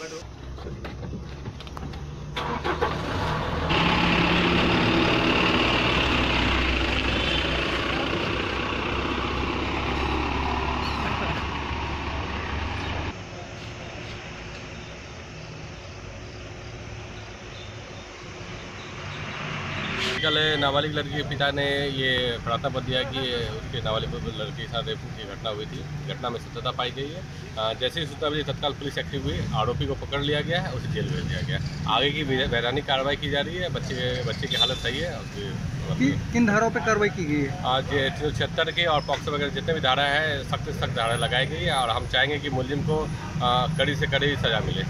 चलो। कल नाबालिग लड़की के पिता ने ये प्रार्थना पत्र दिया कि उसके नाबालिग लड़की के साथ रेप की घटना हुई थी। घटना में सत्यता पाई गई है। जैसे ही सूचना मिली तत्काल पुलिस एक्टिव हुई आरोपी को पकड़ लिया गया है उसे जेल भेज दिया गया आगे की वैधानिक कार्रवाई की जा रही है। बच्चे बच्चे की हालत सही है उसकी किन धाराओं पर कार्रवाई की गई है? आज ये सौ छिहत्तर की और पॉक्सो वगैरह जितने भी धारा है सख्त से सख्त धारा लगाई गई है और हम चाहेंगे कि मुलिम को कड़ी से कड़ी सजा मिले।